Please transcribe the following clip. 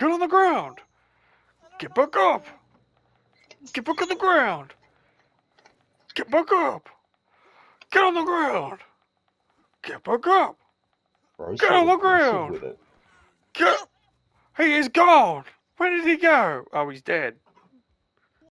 Get on the ground. Get back up. Get back on the ground. Get back up. Get on the ground. Get back up. Bro, Get on the ground. Get. He is gone. Where did he go? Oh, he's dead.